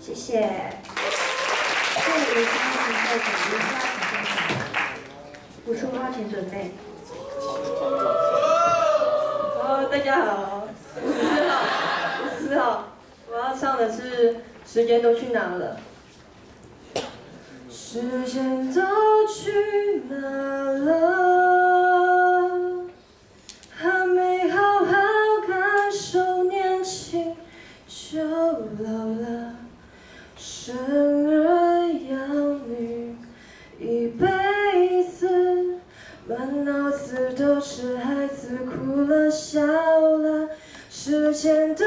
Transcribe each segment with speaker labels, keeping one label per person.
Speaker 1: 谢谢。谢谢五十号请在场，五十号请在场，五十五号请准备。
Speaker 2: 哦，大家好，五十四号，五十四号，我要唱的是《时间都去哪了》。时间都去哪都是孩子哭了笑了，时间都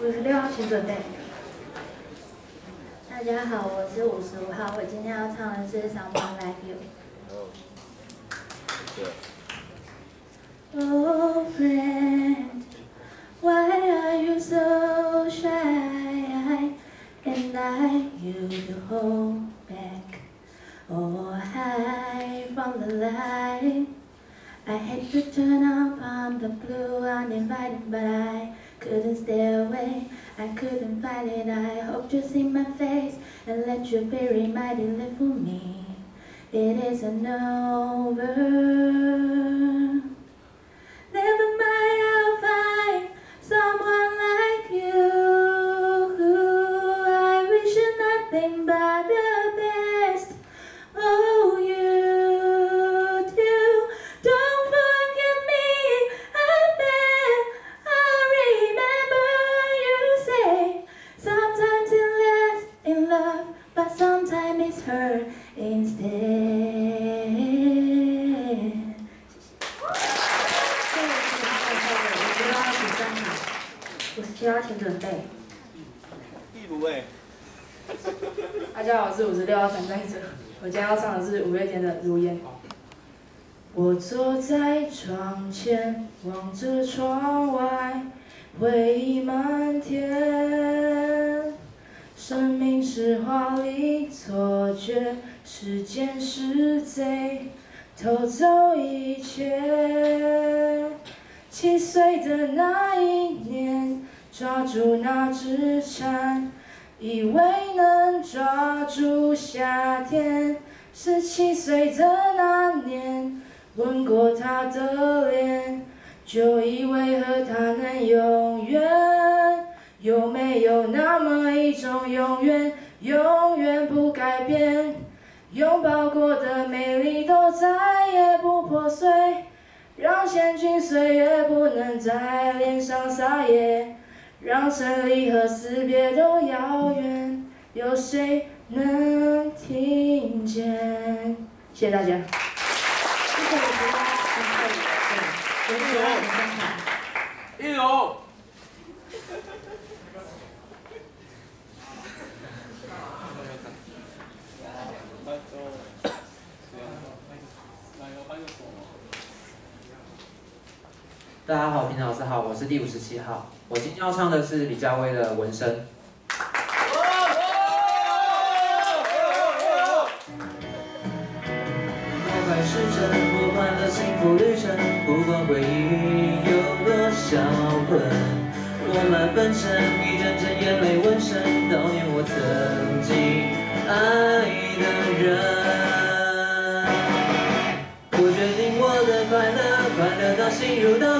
Speaker 1: 五十六号请准备。
Speaker 3: 大家好，我是五十五号，我今天要唱的是《Someone Like You》。Oh friend, why are you so shy and I you to hold back or hide from the light? I hate to turn up on the blue uninvited, but I couldn't stay away. I couldn't fight it. I hope to see my face and let you be reminded live for me. It isn't over.
Speaker 2: 大家好，我是五十六号参赛者，我今天要唱的是五月天的《如烟》。我坐在窗前，望着窗外，回忆漫天。生命是华丽错觉，时间是贼，偷走一切。七岁的那一年，抓住那只蝉，以为能抓住夏天。十七岁的那年，吻过她的脸，就以为和她能永远。有没有那么一种永远，永远不改变？拥抱过的美丽都再也不破碎。让险峻岁月不能在脸上撒野，让胜利和死别都遥远，有谁能听见？谢谢大家。
Speaker 1: 谢谢五十八请准备。五十九号请上场。
Speaker 4: 一楼。
Speaker 5: 大家好，平老师好，我是第五十七号。我今天要唱的是李佳薇的《纹身》。
Speaker 6: 破坏时针，破坏了幸福旅程。不管回忆有多销魂，我满分成一阵阵眼泪纹身，悼念我曾经爱的人。我决定我的快乐，快乐到心如刀，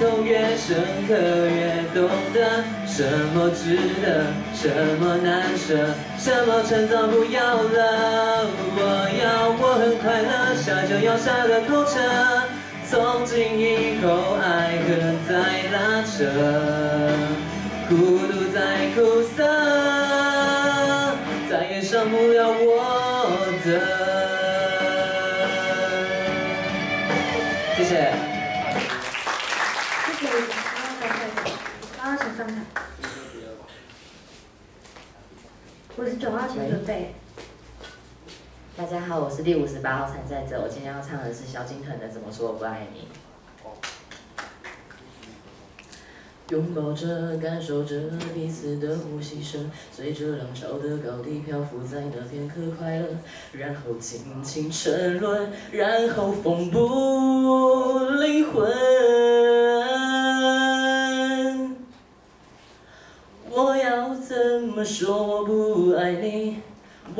Speaker 6: 越痛越深刻，越懂得什么值得，什么难舍，什么趁早不要了。我要我很快乐，傻就要傻得透彻，从今以后爱恨再拉扯，孤独再苦涩，再也伤不了
Speaker 1: 准备。
Speaker 7: 大家好，我是第五十八号参赛者，我今天要唱的是萧敬腾的《怎么说我不爱你》。拥抱着，感受着彼此的呼吸声，随着浪潮的高低漂浮在那片刻快乐，然后轻轻沉沦，然后缝补灵魂。我要怎么说我不爱你？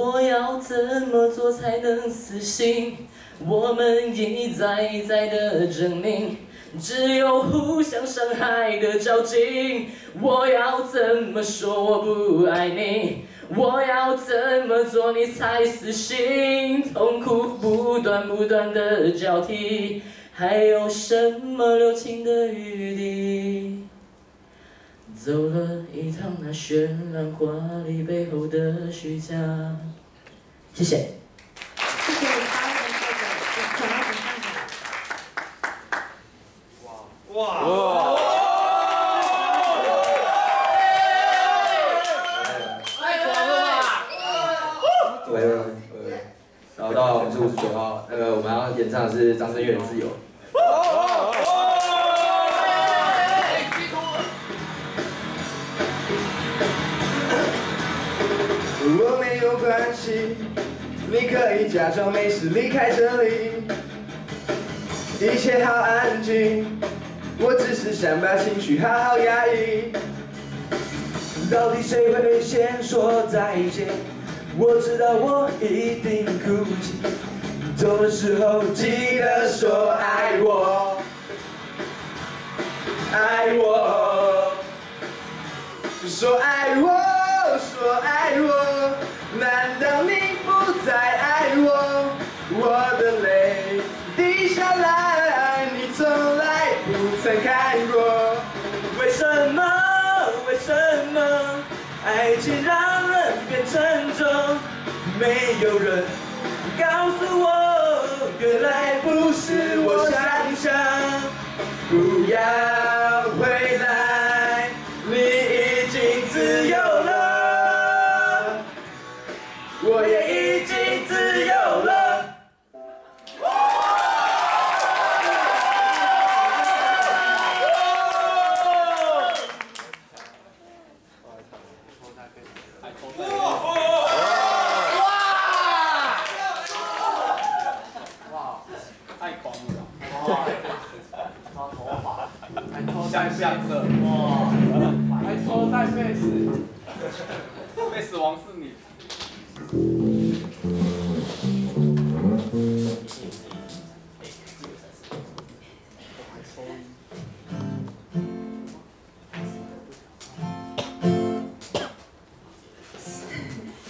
Speaker 7: 我要怎么做才能死心？我们一再一再的证明，只有互相伤害的交集。我要怎么说我不爱你？我要怎么做你才死心？痛苦不断不断的交替，还有什么留情的余地？走了一趟那绚烂华丽背后的虚假。谢谢。
Speaker 1: 谢谢五八号参赛者，五十九号请上台。
Speaker 4: 哇！
Speaker 8: 喂喂喂，然后到我们是五十九号，那个我们要演唱的是张震岳的《自由》。你可以假装没事离开这里，一切好安静，我只是想把情绪好好压抑。到底谁会先说再见？我知道我一定哭泣，走的时候记得说爱我，爱我，说爱我，说爱原来不是我想象。不要
Speaker 4: 偷带贝斯，贝斯王是你。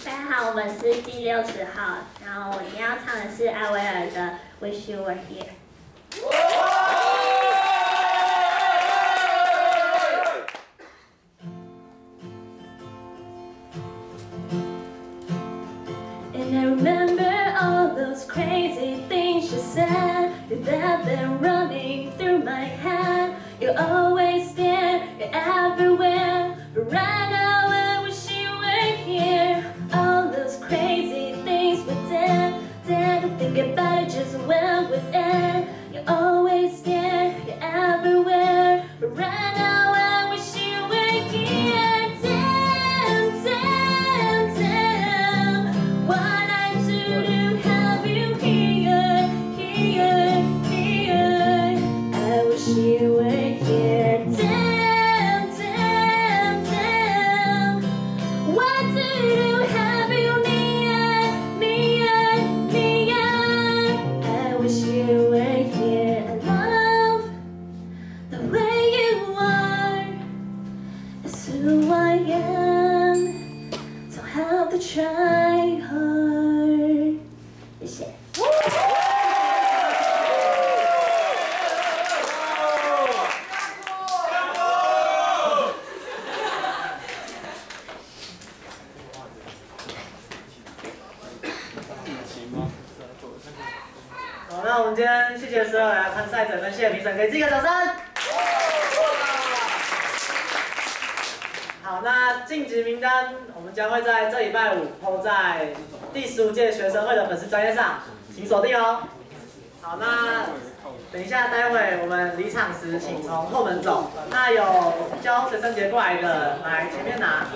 Speaker 9: 大家好，我们是第六十号，然后我今天要唱的是艾薇儿的《Wish You Were Here》。Been running through my head. You're always there, you're everywhere. But right now I wish you were here. All those crazy things we did Did to think about it just went with it You're 谢谢
Speaker 6: 所有来参赛者跟谢谢评审，给自己个掌声。
Speaker 10: 好，那晋级名单我们将会在这礼拜五抛在第十五届学生会的粉丝专业上，请锁定哦。好，那等一下，待会我们离场时请从后门走。那有教学生节过来的，来前面拿。